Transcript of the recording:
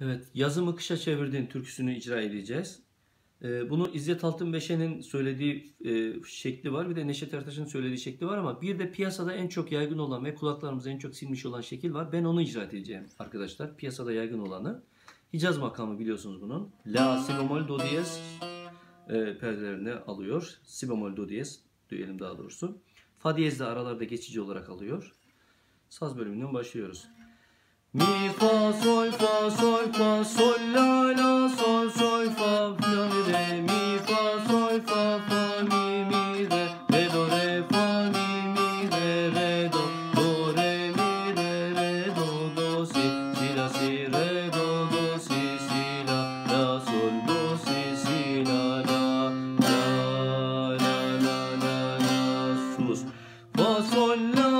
Evet, yazımı kışa çevirdin türküsünü icra edeceğiz. Ee, bunu İzzet Altınbeşe'nin söylediği e, şekli var. Bir de Neşet Ertaş'ın söylediği şekli var ama bir de piyasada en çok yaygın olan ve kulaklarımıza en çok sinmiş olan şekil var. Ben onu icra edeceğim arkadaşlar. Piyasada yaygın olanı. Hicaz makamı biliyorsunuz bunun. La, si bemol, do diyez e, perdelerini alıyor. Si bemol, do diyez diyelim daha doğrusu. Fa diyez de aralarda geçici olarak alıyor. Saz bölümünden başlıyoruz. Mi fa sol fa sol fa sol la la sol sol fa la mi re mi fa sol fa fa mi mi re re do re fa mi mi re re do do re mi re re do do si si la si re do do si si la la sol do si si la la la la la la la sus. Fa sol la